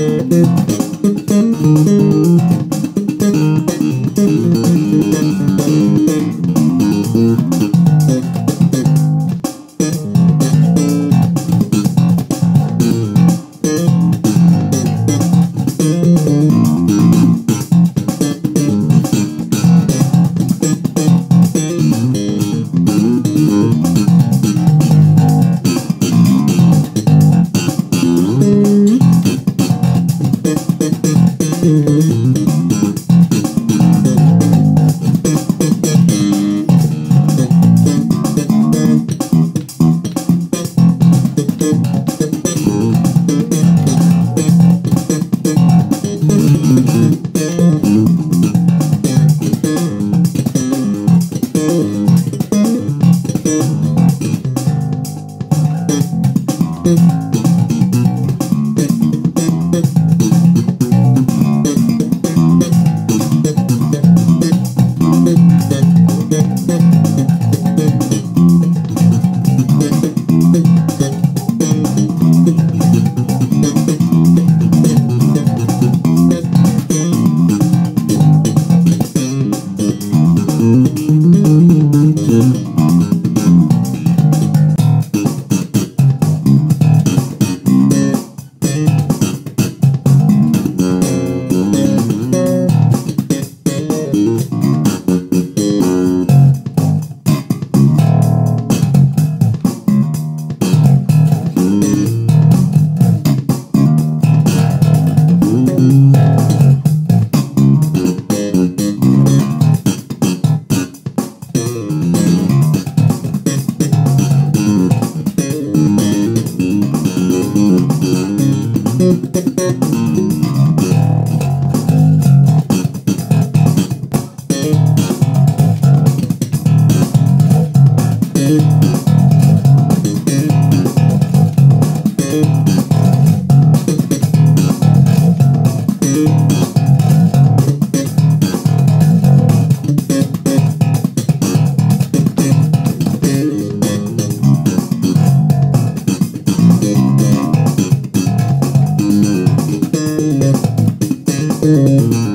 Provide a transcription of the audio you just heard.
Música Música